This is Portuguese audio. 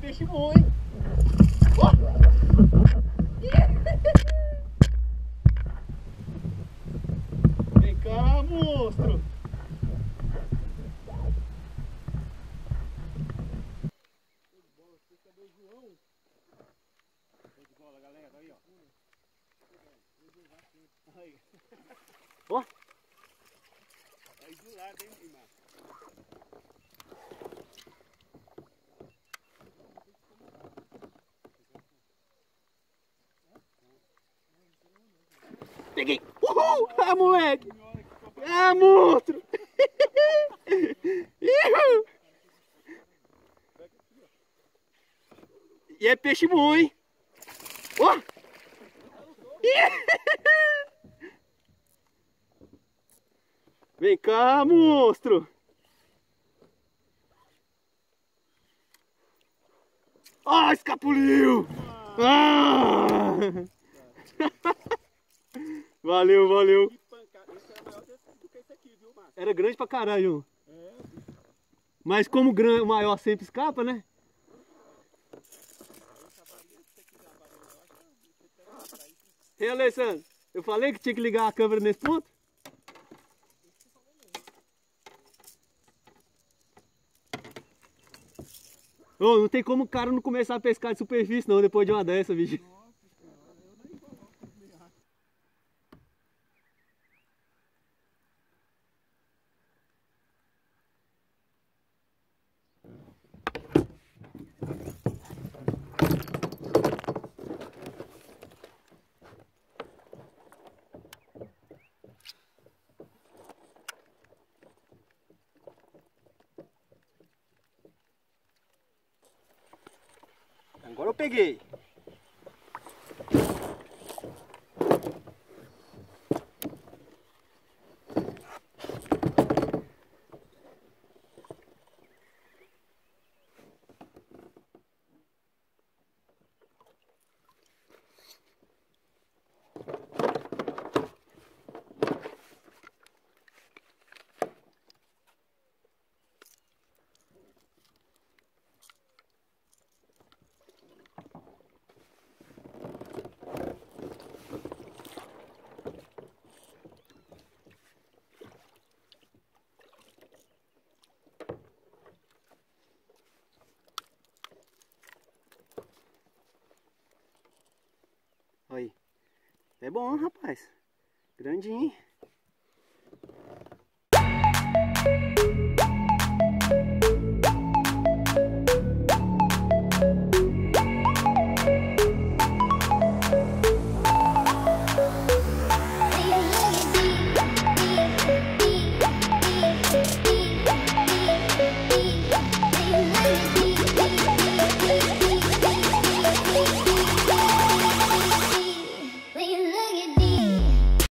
peixe bom, hein? Oh! Vem cá, monstro! Ó! Aí do lado, hein, Guimarães? Peguei! Uhul! Ah, moleque! Ah, monstro! Ihu! E é peixe bom, hein? Ó! Vem cá, monstro! Ah, escapuliu! Ah! Valeu, valeu. Esse era grande pra caralho. É, Mas como o maior sempre escapa, né? Ei, Alessandro, eu falei que tinha que ligar a câmera nesse ponto? Ô, não tem como o cara não começar a pescar de superfície não, depois de uma dessa, bicho. Agora eu peguei. Aí. É bom, rapaz. Grandinho.